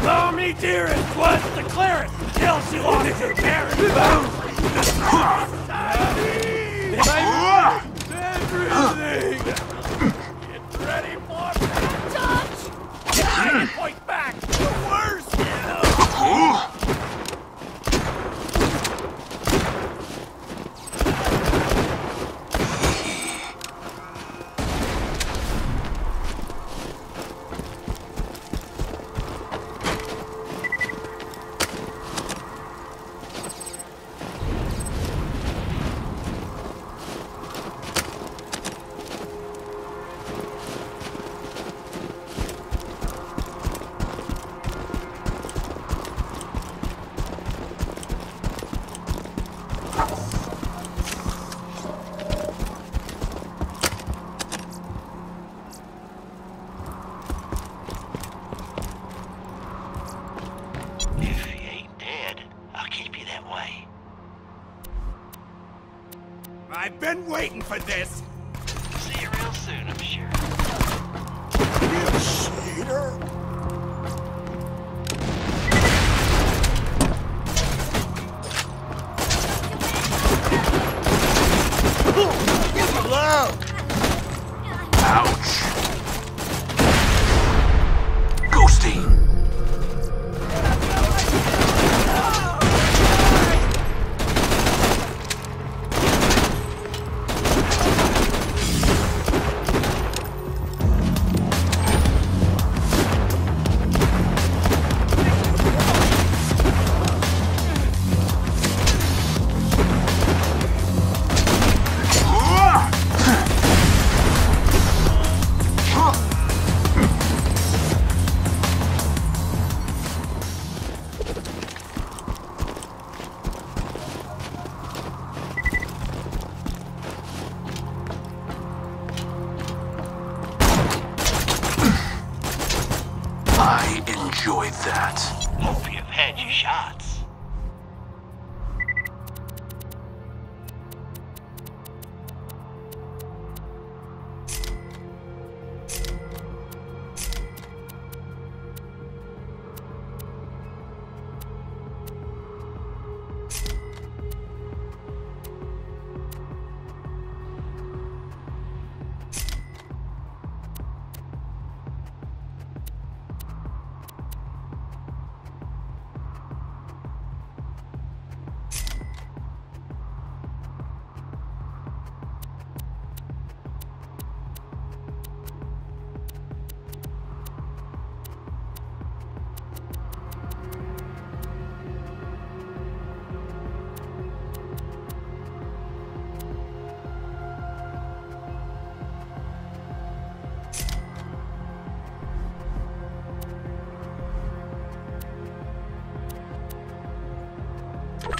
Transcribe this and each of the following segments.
Follow me, dearest. What's the clearest? Till she lost her parents. I've been waiting for this. See you real soon, I'm sure. You cheater. Ouch. Ghosty. I enjoyed that. Hope you've had your shots.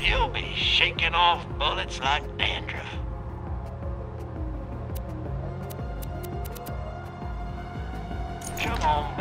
You'll be shaking off bullets like dandruff. Come on